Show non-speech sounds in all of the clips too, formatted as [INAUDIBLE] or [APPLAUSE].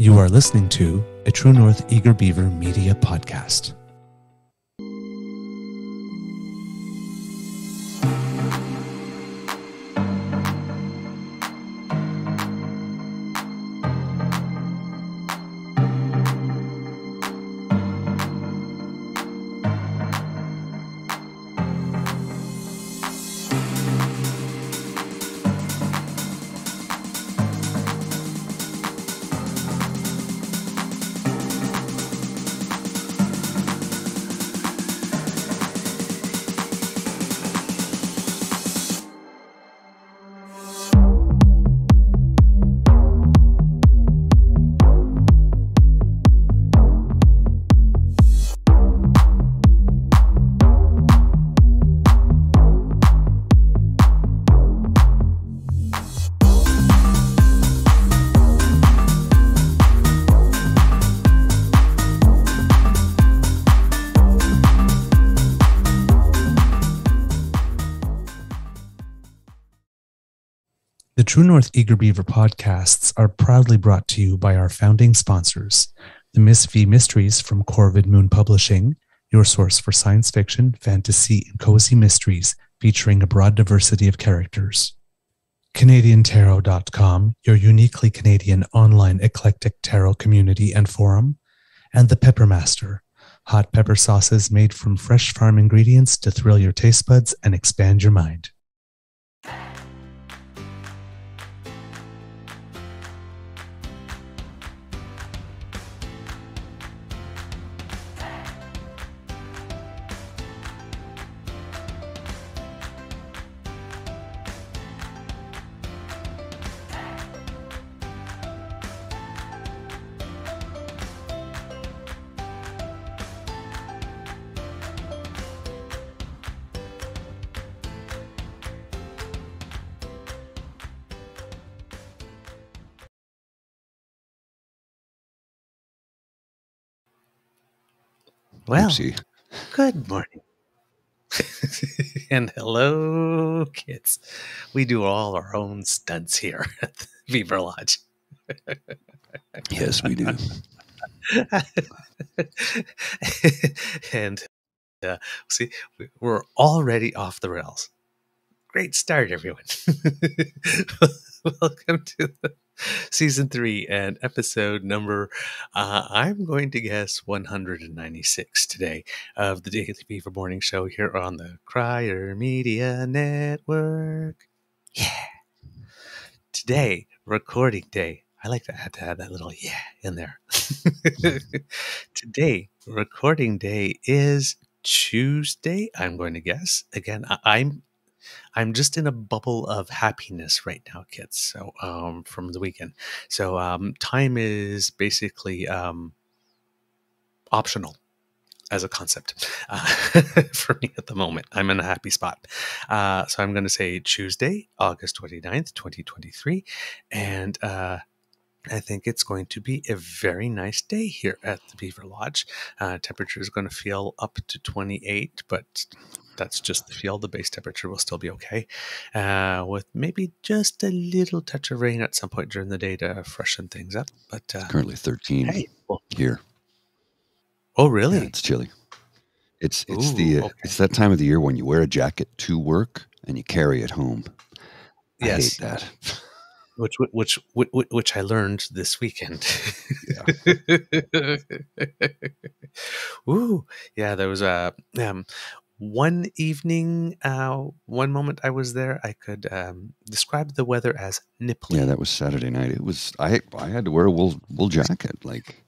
You are listening to a True North Eager Beaver Media Podcast. True North Eager Beaver podcasts are proudly brought to you by our founding sponsors, the Miss V Mysteries from Corvid Moon Publishing, your source for science fiction, fantasy, and cozy mysteries featuring a broad diversity of characters. CanadianTarot.com, your uniquely Canadian online eclectic tarot community and forum, and The Peppermaster, hot pepper sauces made from fresh farm ingredients to thrill your taste buds and expand your mind. Well, Oopsie. good morning. [LAUGHS] and hello, kids. We do all our own stunts here at the Beaver Lodge. Yes, we do. [LAUGHS] and uh, see, we- we're already off the rails. Great start, everyone. [LAUGHS] Welcome to the [LAUGHS] season three and episode number, uh, I'm going to guess 196 today of the Daily Beaver Morning Show here on the Crier Media Network. Yeah. Today, recording day. I like to add, to add that little yeah in there. [LAUGHS] Today, recording day is Tuesday. I'm going to guess. Again, I, I'm I'm just in a bubble of happiness right now, kids. So um, from the weekend. So um, time is basically um, optional as a concept uh, [LAUGHS] for me at the moment. I'm in a happy spot. Uh, so I'm going to say Tuesday, August 29th, 2023. And uh, I think it's going to be a very nice day here at the Beaver Lodge. Uh, temperature is going to feel up to 28, but that's just the feel. The base temperature will still be okay, uh, with maybe just a little touch of rain at some point during the day to freshen things up. But uh, Currently 13 hey, well, here. oh Yeah, really? it's chilly. It's it's the Ooh, uh, okay. it's that time of the year when you wear a jacket to work and you carry it home. I Yes. hate that. which which which which, I learned this weekend. [LAUGHS] Ooh, yeah, there was a um, one evening, uh, one moment I was there. I could um, describe the weather as nipply. Yeah, that was Saturday night. It was I I had to wear a wool wool jacket. Like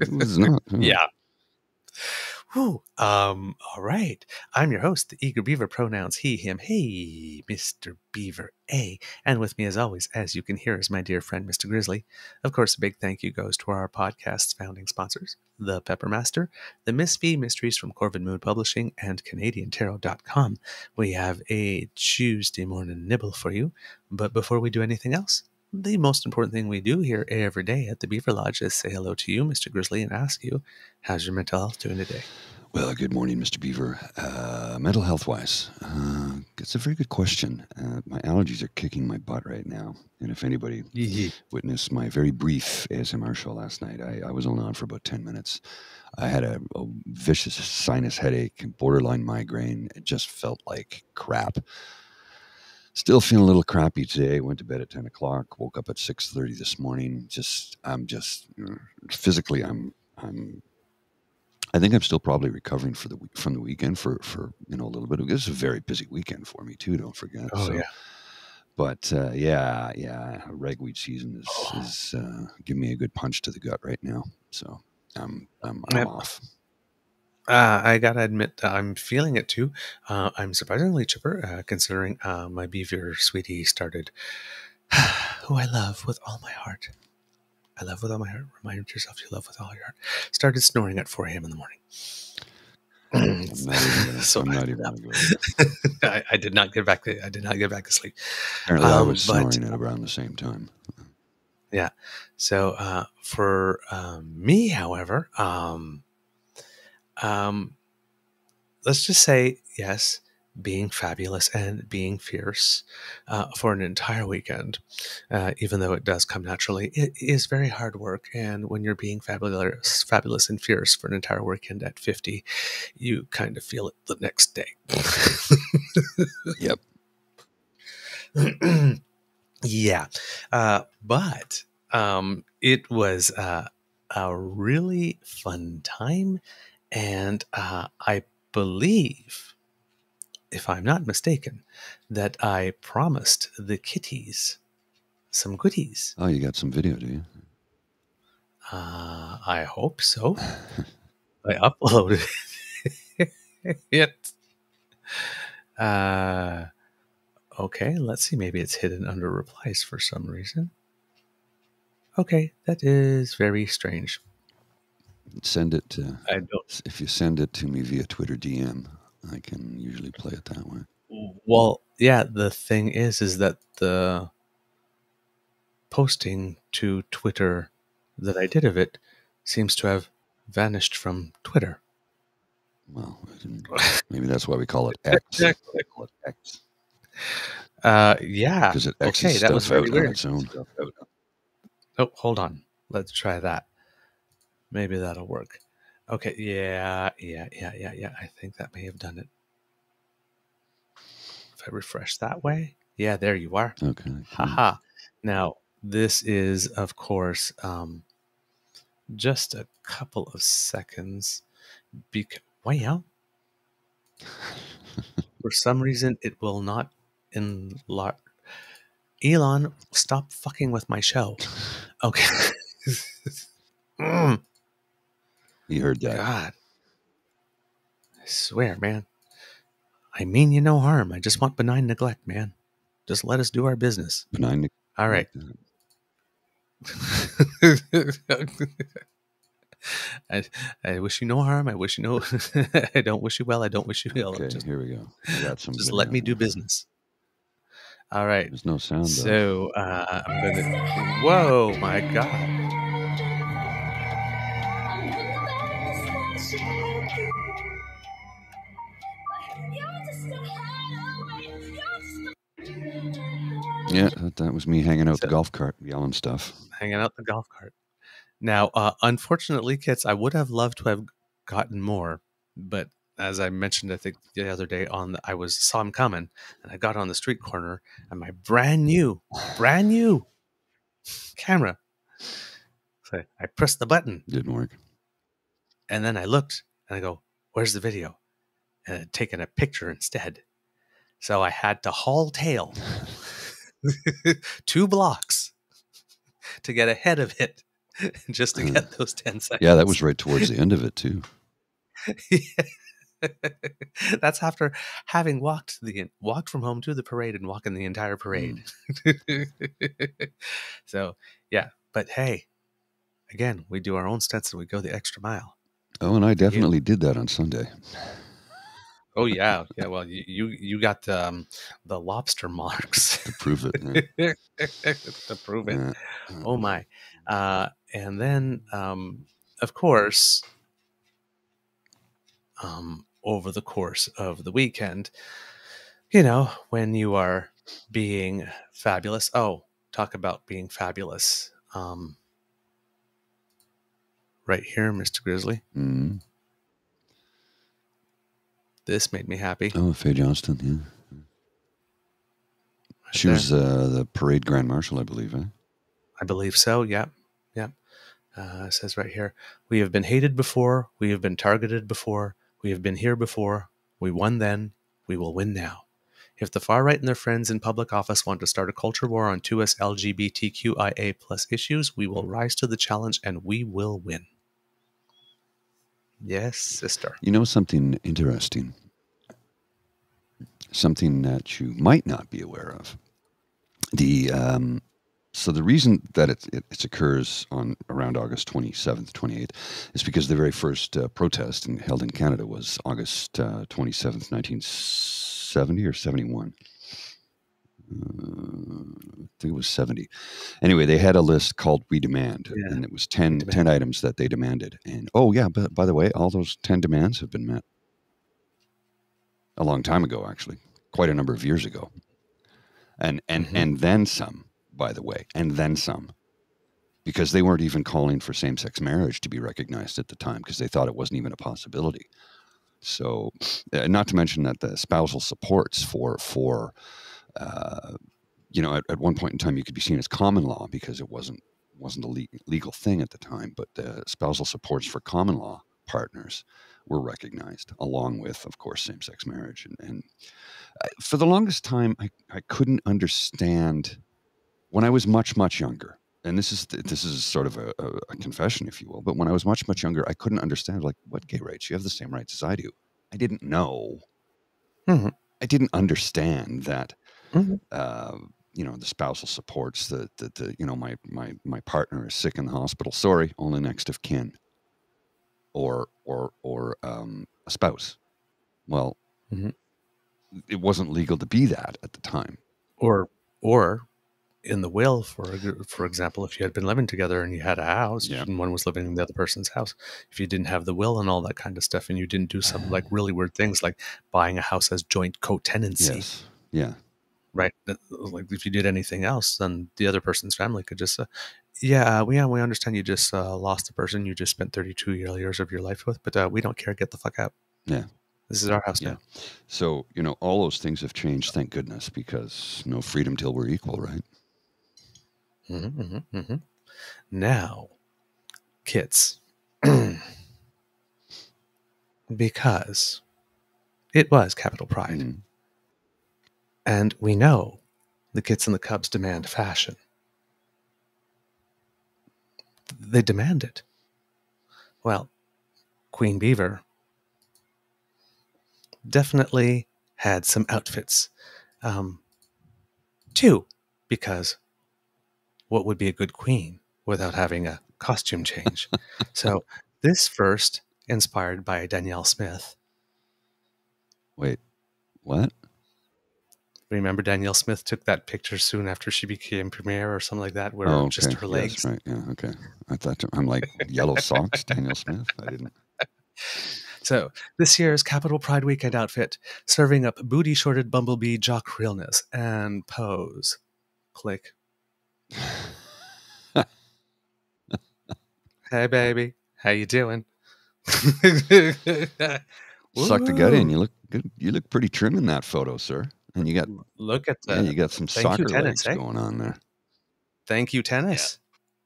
it was not. uh, [LAUGHS] yeah. Whew. Um, all right. I'm your host, the Eager Beaver, pronouns he, him, hey, Mr. Beaver A. And with me, as always, as you can hear, is my dear friend, Mr. Grizzly. Of course, a big thank you goes to our podcast's founding sponsors, The Peppermaster, the Miss V Mysteries from Corvid Moon Publishing, and CanadianTarot.com. We have a Tuesday morning nibble for you. But before we do anything else, the most important thing we do here every day at the Beaver Lodge is say hello to you, Mr. Grizzly, and ask you, how's your mental health doing today? Well, good morning, Mr. Beaver. Uh, mental health wise, uh, it's a very good question. Uh, my allergies are kicking my butt right now. And if anybody witnessed my very brief ASMR show last night, I, I was only on for about 10 minutes. I had a, a vicious sinus headache, borderline migraine. It just felt like crap. Still feeling a little crappy today. Went to bed at 10 o'clock, woke up at 6.30 this morning. Just, I'm just, physically, I'm, I'm I think I'm still probably recovering for the from the weekend for for you know a little bit. This is a very busy weekend for me too. Don't forget. Oh so, yeah. But uh, yeah, yeah, ragweed season is Oh. is uh, giving me a good punch to the gut right now. So I'm I'm, I'm Yep. off. Uh, I gotta admit, I'm feeling it too. Uh, I'm surprisingly chipper, uh, considering uh, my beaver sweetie started, [SIGHS] who I love with all my heart. I love with all my heart. Remind yourself you love with all your heart. Started snoring at 4 a.m. in the morning. [CLEARS THROAT] I'm not even gonna, [LAUGHS] So I'm I- not even gonna go. [LAUGHS] I, I did not get back. To, I did not get back to sleep. Apparently, I Um, was but- snoring at around the same time. Yeah. So uh, for um, me, however, um, um, let's just say yes, being fabulous and being fierce uh, for an entire weekend, uh, even though it does come naturally, it is very hard work. And when you're being fabulous, fabulous and fierce for an entire weekend at 50, you kind of feel it the next day. Yep. [LAUGHS] yeah. Uh, but um, it was uh, a really fun time. And uh, I believe, if I'm not mistaken, that I promised the kitties some goodies. Oh, you got some video, do you? Uh, I hope so. [LAUGHS] I uploaded [LAUGHS] it. Uh, okay, let's see. Maybe it's hidden under replies for some reason. Okay, that is very strange. Send it to. I don't. If you send it to me via Twitter DM, I can usually play it that way. Well, yeah. The thing is, is that the posting to Twitter that I did of it seems to have vanished from Twitter. Well, maybe that's why we call it [LAUGHS] X. Exactly. Call it X Uh, yeah. because it X's Okay, that was stuff out very on weird. its own. Oh, hold on. Let's try that. Maybe that'll work. Okay. Yeah. Yeah. Yeah. Yeah. Yeah. I think that may have done it. If I refresh that way. Yeah. There you are. Okay. Haha. Now, this is, of course, um, just a couple of seconds. Bec- wow. [LAUGHS] For some reason, it will not enlarge. Elon, stop fucking with my show. [LAUGHS] Okay. [LAUGHS] Mm, You heard that. God. I swear, man. I mean you no harm. I just want benign neglect, man. Just let us do our business. Benign. All right. [LAUGHS] I, I wish you no harm. I wish you no. [LAUGHS] I don't wish you well. I don't wish you ill. Okay, Just, here we go. Got some. just let me do business. All right. There's no sound. So uh, I'm gonna. Whoa, my God! Yeah, that, that was me hanging out the golf cart, yelling stuff. Hanging out the golf cart. Now, uh, unfortunately, kids, I would have loved to have gotten more, but as I mentioned, I think the other day on, the, I was saw him coming, and I got on the street corner, and my brand new, brand new camera. So I pressed the button, Didn't work. and then I looked, and I go, "Where's the video?" And I'd taken a picture instead, so I had to haul tail [LAUGHS] [LAUGHS] two blocks to get ahead of it, [LAUGHS] just to get uh, those ten seconds. Yeah, that was right towards the end of it too. [LAUGHS] That's after having walked the walked from home to the parade and walking the entire parade. Mm. so yeah, but hey, again, we do our own stunts and we go the extra mile. Oh, and I definitely did that on Sunday. Oh yeah, yeah. Well, you you, you got um, the lobster marks to prove it. yeah. [LAUGHS] to prove it. Yeah. Oh my! Uh, and then, um, of course, um, over the course of the weekend. You know, when you are being fabulous. Oh, talk about being fabulous. Um, right here, Mr. Grizzly. Mm-hmm. This made me happy. Oh, Fae Johnstone, yeah. Right She there. was uh, the parade grand marshal, I believe. Eh? I believe so. Yep. Yep. Uh, it says right here We have been hated before. We have been targeted before. We have been here before. We won then. We will win now. If the far right and their friends in public office want to start a culture war on 2S LGBTQIA plus issues, we will rise to the challenge and we will win. Yes, sister. You know something interesting? Something that you might not be aware of. The um, so the reason that it, it, it occurs on around August 27th, 28th is because the very first uh, protest in, held in Canada was August uh, 27th, 1970 or 71. Uh, I think it was 70. Anyway, they had a list called We Demand, Yeah. and it was 10, 10 items that they demanded. And oh, yeah, but by the way, all those 10 demands have been met a long time ago, actually, quite a number of years ago. And, and, Mhm. and then some, by the way, and then some. Because they weren't even calling for same sex marriage to be recognized at the time because they thought it wasn't even a possibility. So, uh, not to mention that the spousal supports for for uh, you know at, at one point in time you could be seen as common law because it wasn't wasn't a le- legal thing at the time, but the spousal supports for common law partners were recognized along with, of course, same sex marriage. And, and uh, for the longest time, I, I couldn't understand when I was much much younger. And this is this is sort of a, a, confession, if you will. But when I was much much younger, I couldn't understand like what gay rights you have the same rights as I do. I didn't know. Mhm. I didn't understand that. Mhm. Uh, you know the spousal supports the, the the you know my my my partner is sick in the hospital. Sorry, only next of kin. Or or or um, a spouse. Well, Mhm. it wasn't legal to be that at the time. Or, or in the will, for for example, if you had been living together and you had a house Yeah. and one was living in the other person's house, if you didn't have the will and all that kind of stuff, and you didn't do some like really weird things like buying a house as joint co-tenancy, Yes. Yeah. Right? Like if you did anything else, then the other person's family could just, uh, yeah, uh, we yeah, we understand you just uh, lost the person you just spent 32 years of your life with, but uh, we don't care. Get the fuck out. Yeah. This is our house Yeah. now. So, you know, all those things have changed, thank goodness, because no freedom till we're equal, right? hmm hmm hmm Now, kits. [CLEARS THROAT] because it was Capital Pride. And we know the kits and the cubs demand fashion. They demand it. Well, Queen Beaver definitely had some outfits. Um, two, because what would be a good queen without having a costume change? [LAUGHS] so, this first, inspired by Danielle Smith. Wait, what? Remember, Danielle Smith took that picture soon after she became premier or something like that, where oh, just okay. her Yes, legs. right. Yeah. Okay. I thought I'm like yellow socks, Danielle Smith. I didn't. [LAUGHS] So, this year's Capital Pride Weekend outfit, serving up booty shorted bumblebee jock realness and pose. Click. hey, baby. How you doing? [LAUGHS] Suck the gut in. You look good. You look pretty trim in that photo, sir. And you got Look at the. yeah, you got some thank you, soccer tennis, legs eh? going on there. Thank you, tennis.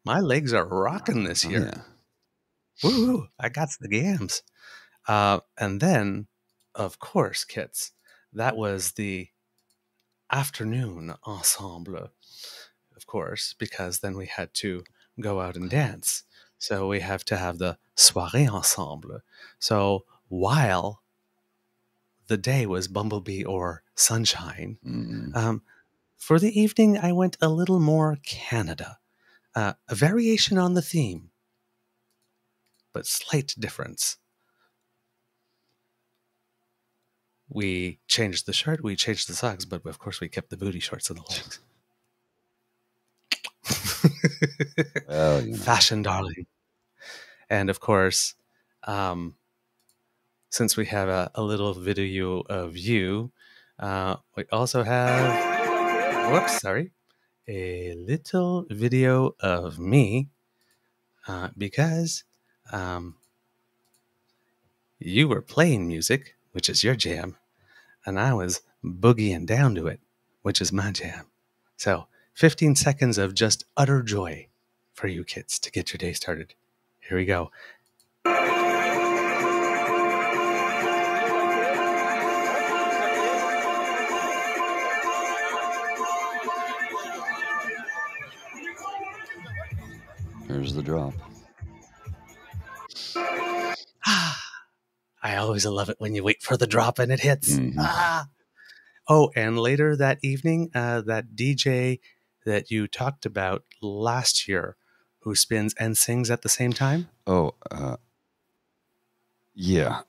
My legs are rocking this Oh, year. yeah. Woo! I got the gams. Uh, and then, of course, kits. That was the afternoon ensemble, of course, because then we had to go out and dance. So we have to have the soirée ensemble. So while the day was bumblebee or sunshine, Mm. um, for the evening, I went a little more Canada, uh, a variation on the theme, but slight difference. We changed the shirt, we changed the socks, but of course we kept the booty shorts and the legs. [LAUGHS] Well, you know. Fashion, darling. And of course, um, since we have a, a little video of you, uh, we also have, whoops, sorry, a little video of me uh, because um, you were playing music, which is your jam, and I was boogieing down to it, which is my jam. So, 15 seconds of just utter joy for you kids to get your day started. Here we go. Here's the drop. [SIGHS] I always love it when you wait for the drop and it hits. Mhm. Ah. Oh, and later that evening, uh, that DJ that you talked about last year who spins and sings at the same time. Oh, uh, yeah.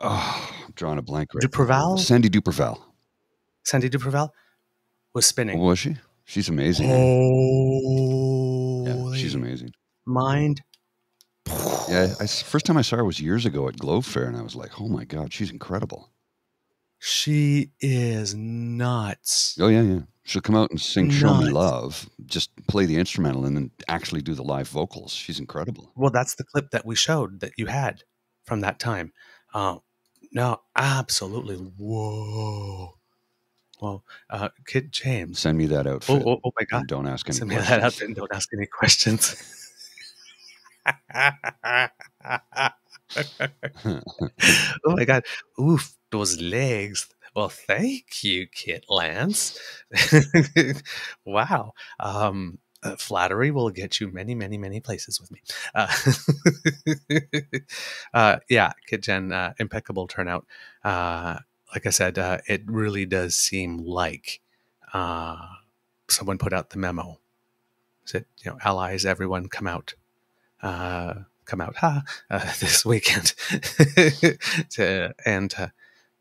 Oh, I'm drawing a blank right now. Duperval? Sandy Duperval. Sandy Duperval was spinning. Was she? She's amazing. Oh, yeah, she's amazing. Mind. Yeah, I, first time I saw her was years ago at Glowfair, and I was like, "Oh my god, she's incredible." She is nuts. Oh yeah, yeah. She'll come out and sing "Show Me Love," just play the instrumental, and then actually do the live vocals. She's incredible. Well, that's the clip that we showed that you had from that time. Um, no, absolutely. Whoa. Well, uh, Kid James. Send me that Oh, outfit. oh, oh my God. don't ask any Send me questions. that out and don't ask any questions. [LAUGHS] oh my god. Oof, those legs. Well, thank you, Kit Lance. [LAUGHS] wow. Um, uh, flattery will get you many, many, many places with me. Uh, [LAUGHS] uh, yeah, Kit Jen, uh, impeccable turnout. Like I said, uh, it really does seem like uh, someone put out the memo. Said, you know, allies, everyone come out. Uh, come out ha [LAUGHS] uh, this weekend [LAUGHS] to, and uh,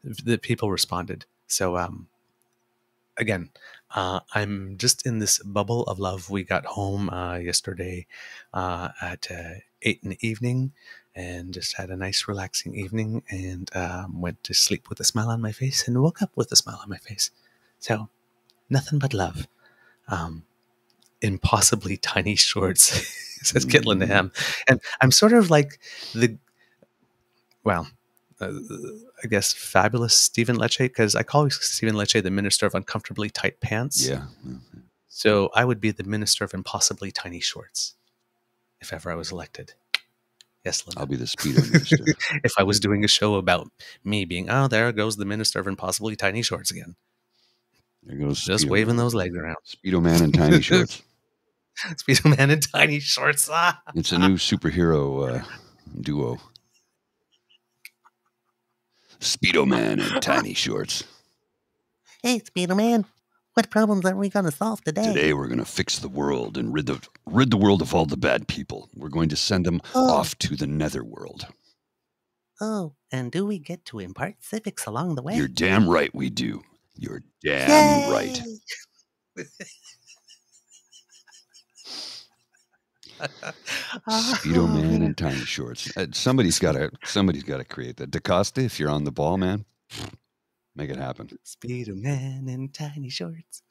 the people responded so um again uh, i'm just in this bubble of love we got home yesterday at uh, 8 in the evening and just had a nice relaxing evening and um, went to sleep with a smile on my face and woke up with a smile on my face so nothing but love um, impossibly [LAUGHS] tiny shorts says Kitlin to him. And I'm sort of like the, well, uh, I guess fabulous Stephen Lecce because I call Stephen Lecce the minister of uncomfortably tight pants. Yeah. So I would be the minister of impossibly tiny shorts if ever I was elected. Yes, Linda. I'll be the speedo minister. [LAUGHS] if I was doing a show about me being, oh, there goes the minister of impossibly tiny shorts again, There goes just Speedo waving Man. those legs around. Speedo Man in tiny shorts. [LAUGHS] Speedo Man in tiny shorts. [LAUGHS] It's a new superhero uh, duo. Speedo Man in tiny shorts. Hey, Speedo Man, what problems are we going to solve today? Today we're going to fix the world and rid the rid the world of all the bad people. We're going to send them Oh. off to the netherworld. Oh, and do we get to impart civics along the way? You're damn right we do. You're damn right. Speedo [LAUGHS] Man in tiny shorts. Uh, somebody's got to somebody's got to create that. DaCosta, if you're on the ball, man, make it happen. Speedo Man in tiny shorts.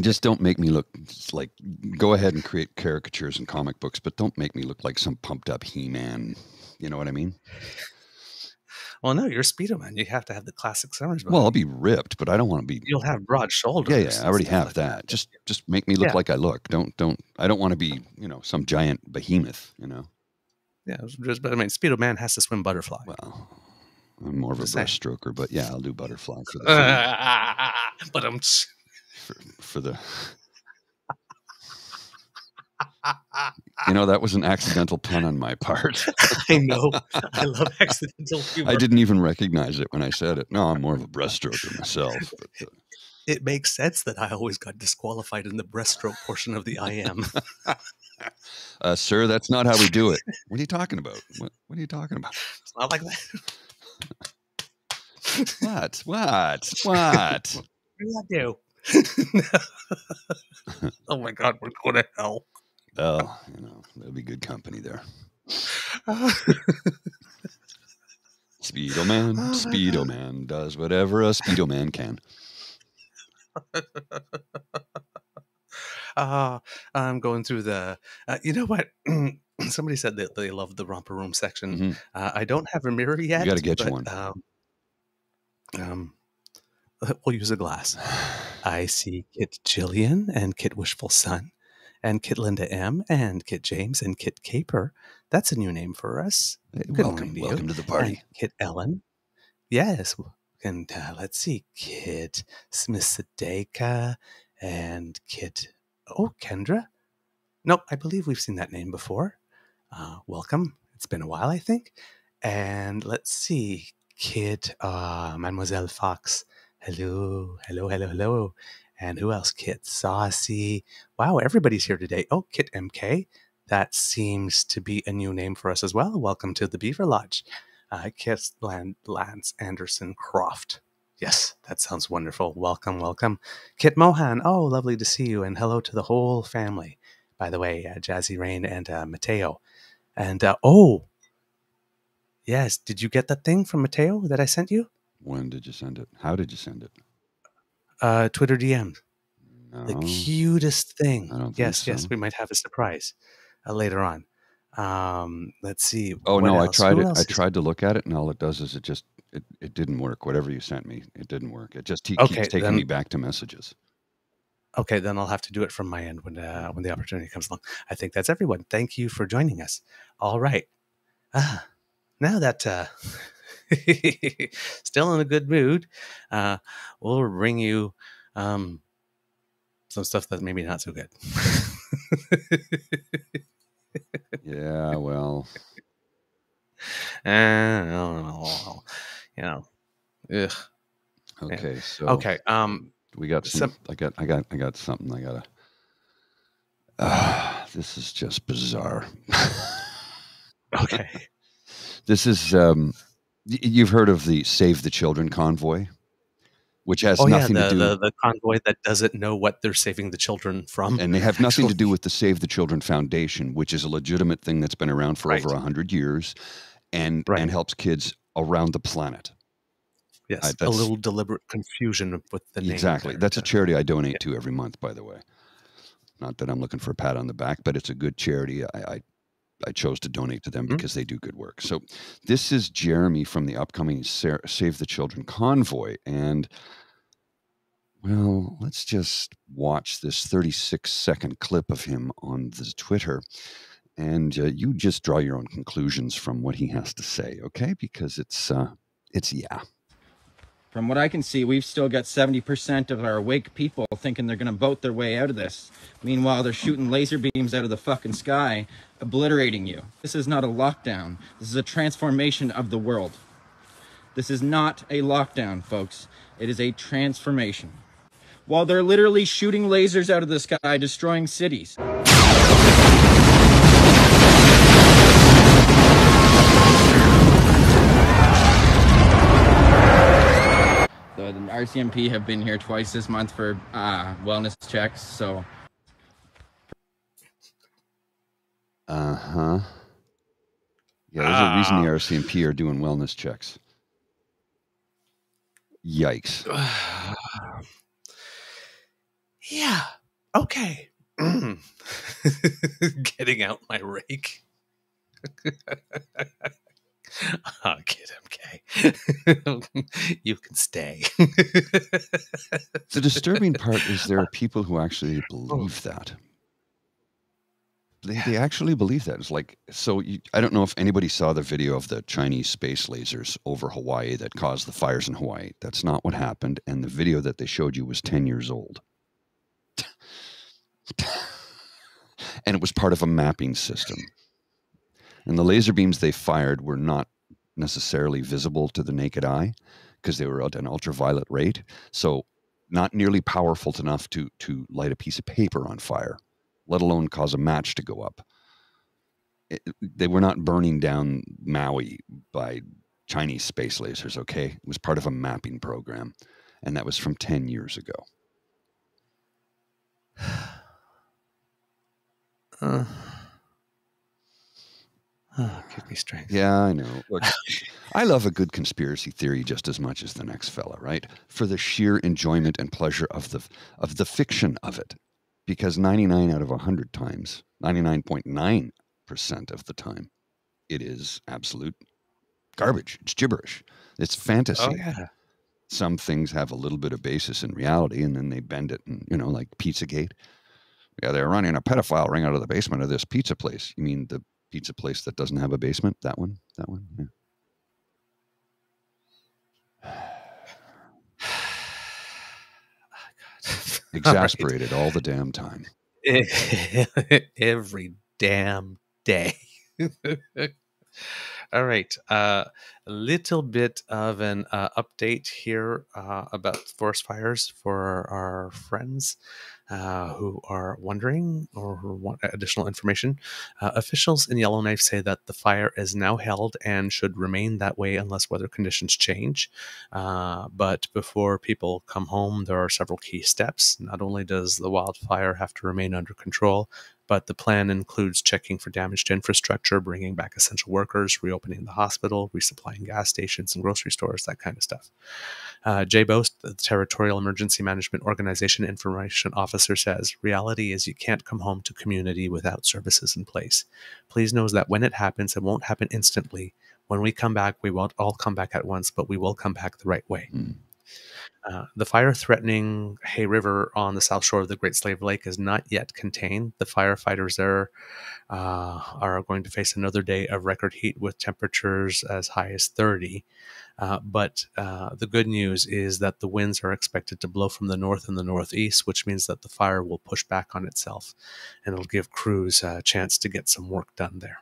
Just don't make me look like go ahead and create caricatures and comic books, but don't make me look like some pumped up He-Man. You know what I mean? Well, no, you're Speedo Man. You have to have the classic summers. Well, I'll be ripped, but I don't want to be. you'll have broad shoulders. Yeah, yeah, I already have like that. Just, just make me look Yeah. like I look. Don't, don't. I don't want to be, you know, some giant behemoth. You know. Yeah, just, but I mean, Speedo Man has to swim butterfly. Well, I'm more of a Just saying. breaststroker, but yeah, I'll do butterfly for the [LAUGHS] but I'm. for, for the. You know, that was an accidental pun on my part. [LAUGHS] I know. I love [LAUGHS] accidental humor. I didn't even recognize it when I said it. No, I'm more of a breaststroker myself. But, uh, It makes sense that I always got disqualified in the breaststroke portion of the I am. uh, sir, that's not how we do it. What are you talking about? What, what are you talking about? It's not like that. What? What? What? [LAUGHS] What do I do? [LAUGHS] oh my god, we're going to hell. Well, you know, there'll be good company there. [LAUGHS] Speedo Man, Speedo Man does whatever a Speedo Man can. uh, I'm going through the. Uh, you know what? [CLEARS THROAT] [CLEARS THROAT] Somebody said that they love the romper room section. Mhm. Uh, I don't have a mirror yet. You gotta get you one. Um, um, [LAUGHS] we'll use a glass. I see Kit Jillian and Kit Wishful Sun, and Kit Linda M, and Kit James and Kit Caper. That's a new name for us. Good welcome, to you. welcome to the party. And Kit Ellen. Yes. And uh, let's see, Kit Smith Sadeka and Kit. Oh, Kendra. Nope, I believe we've seen that name before. Uh, welcome. It's been a while, I think. And let's see, Kit uh, Mademoiselle Fox. Hello, hello, hello, hello. And who else? Kit Saucy. Wow, everybody's here today. Oh, Kit MK. That seems to be a new name for us as well. Welcome to the Beaver Lodge. Uh, Kit Lan- Lance Anderson Croft. Yes, that sounds wonderful. Welcome, welcome. Kit Mohan. Oh, lovely to see you. And hello to the whole family. By the way, uh, Jazzy Rain and uh, Mateo. And uh, oh, yes, did you get that thing from Mateo that I sent you? When did you send it? How did you send it? Uh, Twitter DM. No. The cutest thing. Don't think yes, yes, we might have a surprise uh, later on. Um, let's see. Oh no, I tried Who it. I tried to look at it, and all it does is it just it, it didn't work. Whatever you sent me, it didn't work. It just te- Okay, keeps taking then- me back to messages. Okay, then I'll have to do it from my end when uh, when the opportunity comes along. I think that's everyone. Thank you for joining us. All right. Ah, now that uh, [LAUGHS] still in a good mood, uh, we'll bring you um, some stuff that maybe not so good. Yeah, well, [LAUGHS] Uh, you know, ugh. okay. So Okay. Um. We got some. I got. I got. I got something. I gotta. Ah, [SIGHS] this is just bizarre. [LAUGHS] Okay. this is. Um, you've heard of the Save the Children convoy, which has oh yeah, nothing the, to do. the the convoy that doesn't know what they're saving the children from. and they have nothing to do with the Save the Children Foundation, which is a legitimate thing that's been around for Right. over a hundred years, and Right. and helps kids around the planet. Yes, I- a little deliberate confusion with the name. exactly. there, That's a charity I donate to every month, by the way. Not that I'm looking for a pat on the back, but it's a good charity. I I, I chose to donate to them Mhm. because they do good work. So this is Jeremy from the upcoming Save the Children convoy, and well, let's just watch this 36 second clip of him on the Twitter. And uh, you just draw your own conclusions from what he has to say, okay? Because it's uh, it's yeah. From what I can see, we've still got 70% of our awake people thinking they're going to boat their way out of this. Meanwhile, they're shooting laser beams out of the fucking sky, obliterating you. This is not a lockdown. This is a transformation of the world. This is not a lockdown, folks. It is a transformation. While they're literally shooting lasers out of the sky, destroying cities. RCMP have been here twice this month for uh, wellness checks, so Uh huh. Yeah, there's a reason the RCMP are doing wellness checks. Yikes. [SIGHS] yeah. Okay. [LAUGHS] Getting out my rake. [LAUGHS] [LAUGHS] oh, kid MK. [LAUGHS] you can stay. The disturbing part is there [LAUGHS] are people who actually oh. believe that. They, they actually believe that. It's like, so you, I don't know if anybody saw the video of the Chinese space lasers over Hawaii that caused the fires in Hawaii. That's not what happened. And the video that they showed you was 10 years old. and it was part of a mapping system. And the laser beams they fired were not necessarily visible to the naked eye because they were at an ultraviolet rate. So not nearly powerful enough to to light a piece of paper on fire, let alone cause a match to go up. It, they were not burning down Maui by Chinese space lasers. Okay, it was part of a mapping program, and that was from ten years ago. [SIGHS] Uh, oh, give me strength. Yeah, I know. Look, I love a good conspiracy theory just as much as the next fella, right? For the sheer enjoyment and pleasure of the of the fiction of it. Because 99 out of 100 times, 99.9% of the time, it is absolute garbage. It's gibberish. It's oh, fantasy. Oh yeah. Some things have a little bit of basis in reality and then they bend it and you know, like Pizzagate. Yeah, they're running a pedophile ring out of the basement of this pizza place. You mean the pizza place that doesn't have a basement? That one? That one? Yeah. [SIGHS] [SIGHS] Exasperated all the damn time. [LAUGHS] Every damn day. [LAUGHS] All right. Uh, a little bit of an uh, update here uh, about forest fires for our friends uh, who are wondering or who want additional information. Uh, officials in Yellowknife say that the fire is now held and should remain that way unless weather conditions change. Uh, but before people come home, there are several key steps. Not only does the wildfire have to remain under control, but the plan includes checking for damaged infrastructure, bringing back essential workers, reopening the hospital, resupplying gas stations and grocery stores, that kind of stuff. Uh, Jay Boast, the Territorial Emergency Management Organization Information Officer, says reality is you can't come home to community without services in place. Please know that when it happens, it won't happen instantly. When we come back, we won't all come back at once, but we will come back the right way. Mm. Uh, the fire threatening Hay River on the south shore of the Great Slave Lake is not yet contained. The firefighters there uh, are going to face another day of record heat with temperatures as high as 30. Uh, but uh, the good news is that the winds are expected to blow from the north and the northeast, which means that the fire will push back on itself and it'll give crews a chance to get some work done there.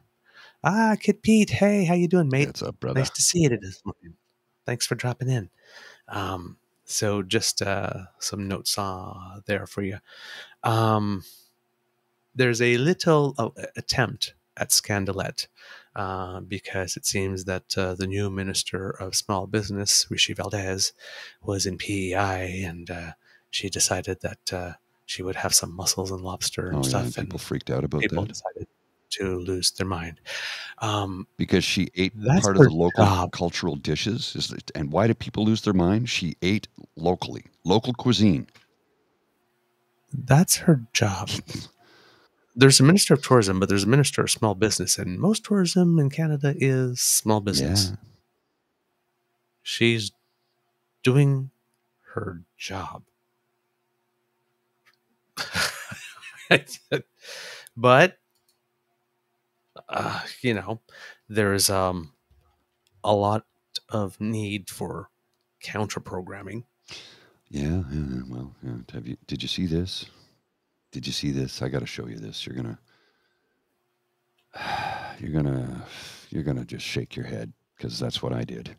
Ah, Kid Pete, hey, how you doing, mate? What's up, brother? Nice to see you this morning. Thanks for dropping in. Um, so just uh, some notes uh, there for you. Um, there's a little uh, attempt at scandalette uh, because it seems that uh, the new minister of small business, Rechie Valdez, was in PEI and uh, she decided that uh, she would have some mussels and lobster and Oh, yeah, stuff. and people and freaked out about people that decided to lose their mind. Um, because she ate part of the local job. cultural dishes. Is it, and why do people lose their mind? She ate locally, local cuisine. that's her job. There's a minister of tourism, but there's a minister of small business, and most tourism in Canada is small business. Yeah. She's doing her job. [LAUGHS] but uh, you know, there's um a lot of need for counter programming. Yeah, yeah. Well, yeah. Have you? Did you see this? Did you see this? I got to show you this. You're gonna, [SIGHS] you're gonna, you're gonna just shake your head because that's what I did.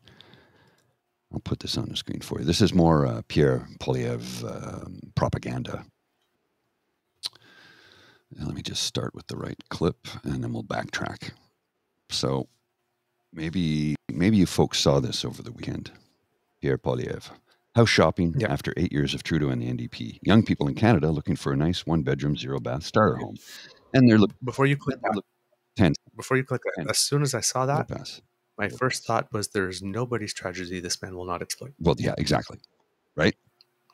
I'll put this on the screen for you. This is more uh, Pierre Poilievre um, propaganda. Now, let me just start with the right clip, and then we'll backtrack. So, maybe, maybe you folks saw this over the weekend. Pierre Poilievre. House shopping after eight years of Trudeau and the NDP. Young people in Canada looking for a nice one bedroom, zero bath starter home. And they're looking Before you click that, Ten. before you click that, Ten. as soon as I saw that, my first thought was there's nobody's tragedy this man will not exploit. Well, yeah, exactly.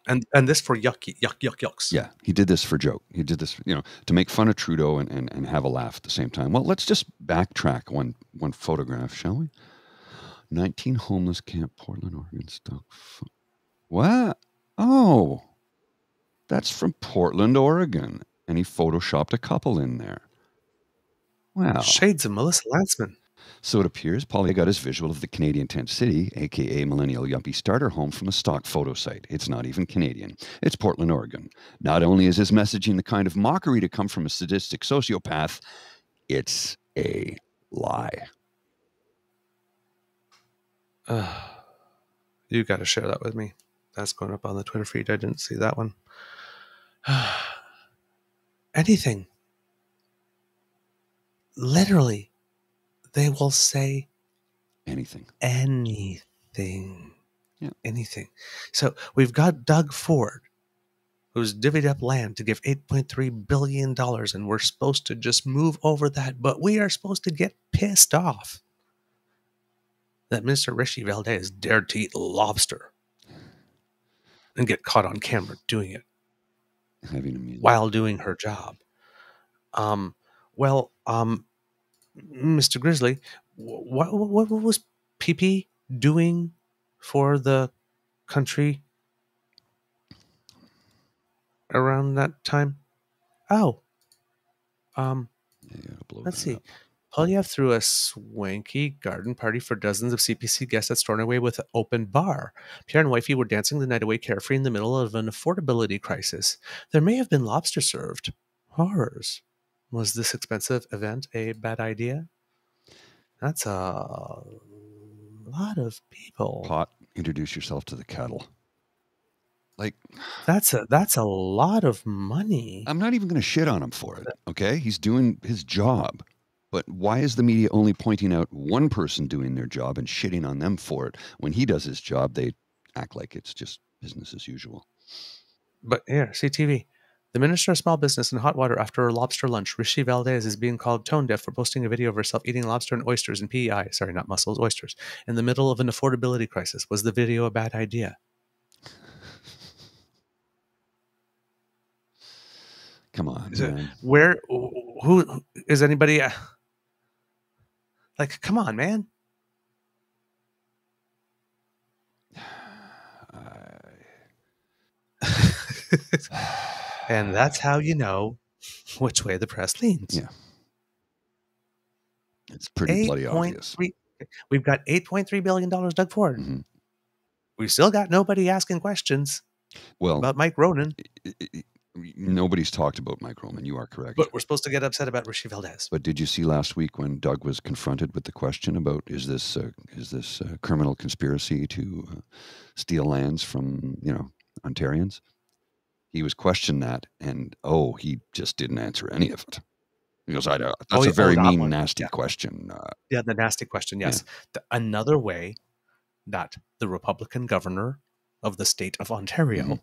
And and this for yucky yuck yuck yucks. Yeah, he did this for joke. He did this, you know, to make fun of Trudeau and, and, and have a laugh at the same time. Well, let's just backtrack one one photograph, shall we? 19 homeless camp, Portland, Oregon, stock. What? Oh, that's from Portland, Oregon. And he photoshopped a couple in there. Wow. Shades of Melissa Lantsman. So it appears Polly got his visual of the Canadian tent city, aka Millennial Yuppie starter home, from a stock photo site. It's not even Canadian. It's Portland, Oregon. Not only is his messaging the kind of mockery to come from a sadistic sociopath, it's a lie. Uh, [SIGHS] you got to share that with me. That's going up on the Twitter feed. I didn't see that one. [SIGHS] Anything. Literally, they will say Anything. anything. Yeah. Anything. So we've got Doug Ford, who's divvied up land to give $8.3 billion, and we're supposed to just move over that, but we are supposed to get pissed off that Mr. Rechie Valdez dared to eat lobster and get caught on camera doing it Having a meal. while doing her job. Um, well, um, Mr. Grizzly, what, what, what was PP doing for the country around that time? Oh, um, Yeah, you gotta blow let's see. up. Poilievre threw a swanky garden party for dozens of CPC guests at Stornoway with an open bar. Pierre and wifey were dancing the night away carefree in the middle of an affordability crisis. There may have been lobster served. Horrors. Was this expensive event a bad idea? That's a lot of people. Pot, introduce yourself to the kettle. Like, That's a that's a lot of money. I'm not even going to shit on him for it. Okay, he's doing his job. But why is the media only pointing out one person doing their job and shitting on them for it? When he does his job, they act like it's just business as usual. But here, CTV. The Minister of Small Business in hot water after a lobster lunch. Rechie Valdez is being called tone deaf for posting a video of herself eating lobster and oysters in PEI, sorry, not mussels, oysters, in the middle of an affordability crisis. Was the video a bad idea? Come on, Is it- Where, who, who is anybody? Uh, like, come on, man. And that's how you know which way the press leans. Yeah. It's pretty bloody obvious. 8.3 We've got $8.3 billion, Doug Ford. Mhm. We've still got nobody asking questions Well, about Mike Ronan, nobody's talked about Mike Roman. You are correct. but we're supposed to get upset about Rechie Valdez. But did you see last week when Doug was confronted with the question about is this uh, is this a criminal conspiracy to uh, steal lands from you know Ontarians? He was questioned that, and oh, he just didn't answer any of it. He goes, "I don't." That's Oh, a yeah, oh, very that mean, one, nasty yeah. question. Uh, Yeah, the nasty question. Yeah. Yes. The, another way that the Republican governor of the state of Ontario Mhm.